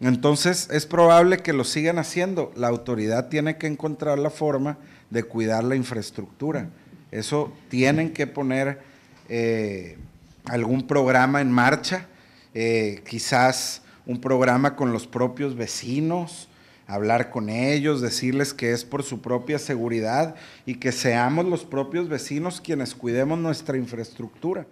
Entonces es probable que lo sigan haciendo. La autoridad tiene que encontrar la forma de cuidar la infraestructura. Eso tienen que poner eh, algún programa en marcha, eh, quizás un programa con los propios vecinos, hablar con ellos, decirles que es por su propia seguridad y que seamos los propios vecinos quienes cuidemos nuestra infraestructura.